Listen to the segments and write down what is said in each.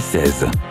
2016.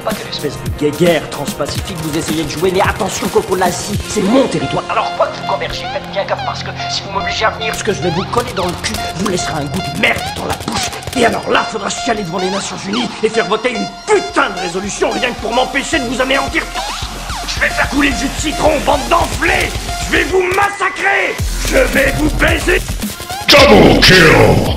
pas quelle espèce de guéguerre transpacifique vous essayez de jouer, mais attention, Cocolazie, c'est mon territoire. Alors quoi que vous commerciez, faites bien gaffe parce que si vous m'obligez à venir, ce que je vais vous coller dans le cul vous laissera un goût de merde dans la bouche. Et alors là, faudra se devant les Nations Unies et faire voter une putain de résolution rien que pour m'empêcher de vous anéantir Je vais faire couler le jus de citron, bande d'enflés Je vais vous massacrer Je vais vous baiser Double kill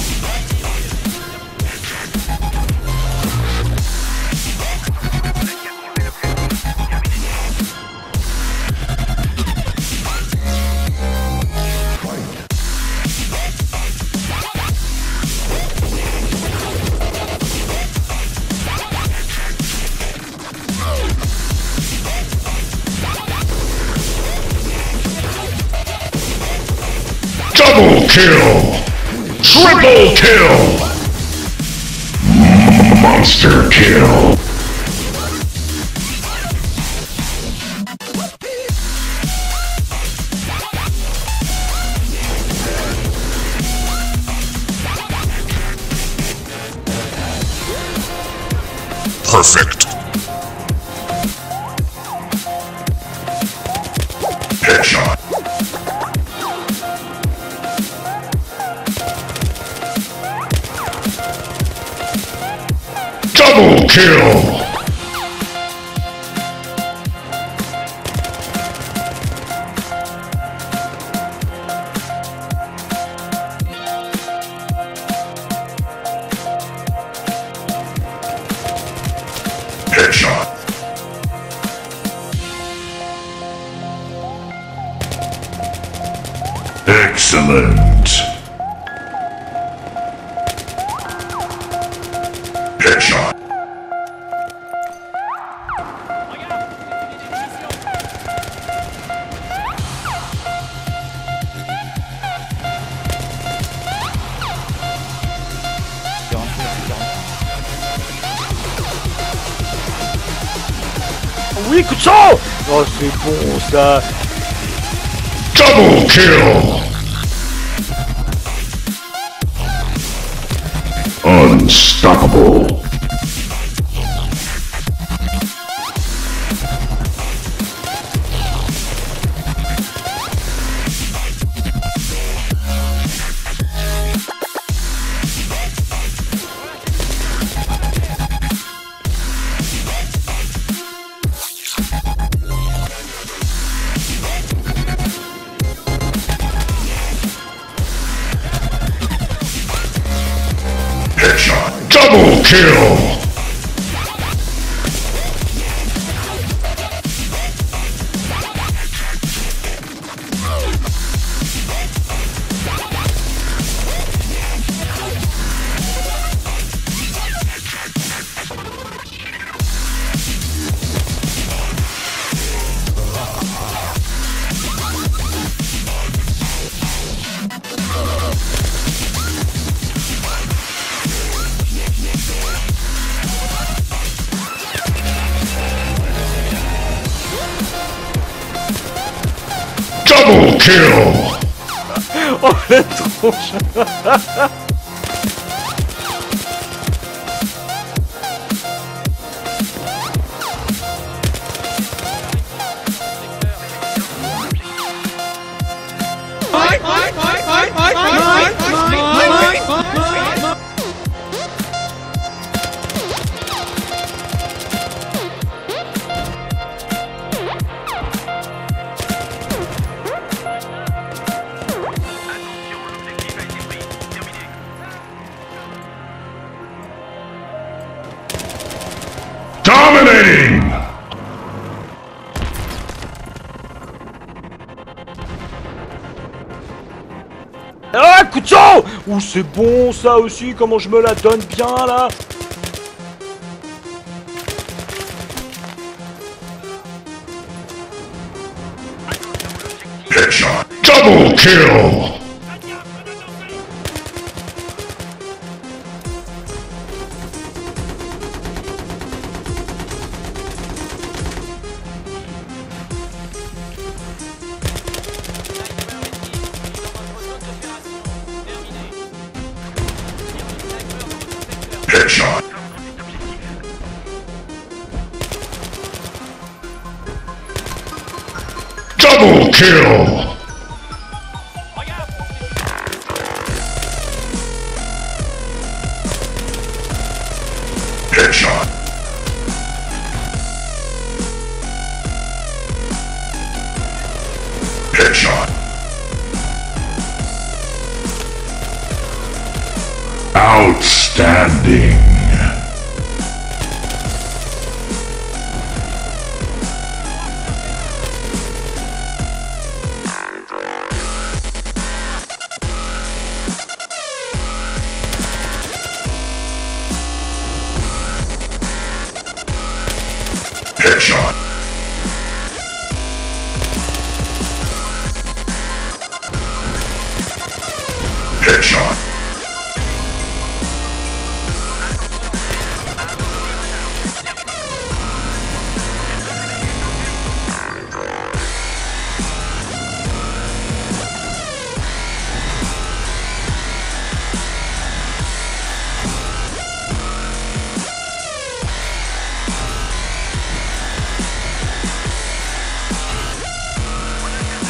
kill! Triple kill! Monster kill! Perfect. kill! Headshot. Excellent. Headshot. Oh, c'est bon, ça Double kill! Unstoppable. Kill! 더블 킬! 어, 레드 오션. Ah, couture Ouh, c'est bon ça aussi, comment je me la donne bien là Double kill Kill! Headshot.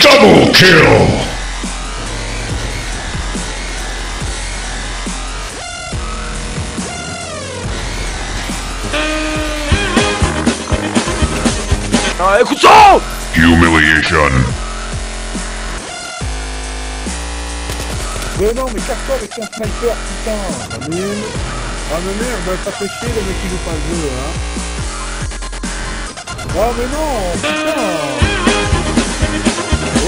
Double kill! Ah, écoute ça Humiliation. Mais non, mais casse-toi avec ton sniper, putain Ah mais, ah, mais merde, ça fait chier les mecs qui nous pas le jeu, hein Ah mais non, putain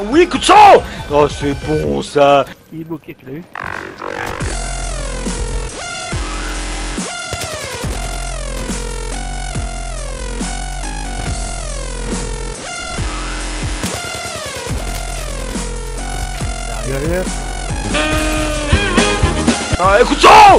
Oui, coup de Oh, c'est bon ça Il est bloqué, tu l'as Ah, ÉCOUTE-ÇA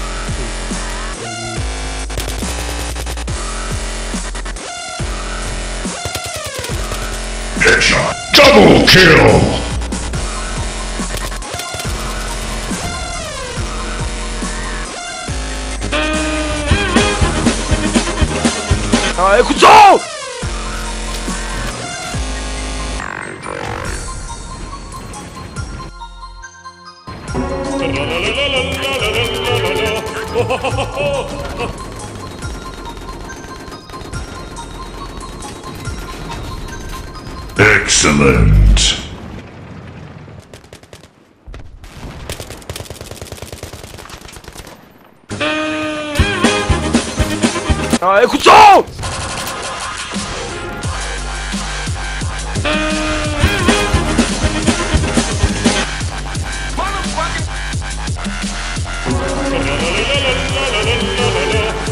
Headshot. Double kill. 아, 에쿠초! Excellent. 아, 에쿠소!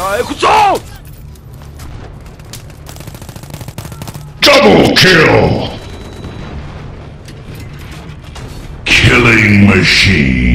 Ah, Double kill! Killing machine.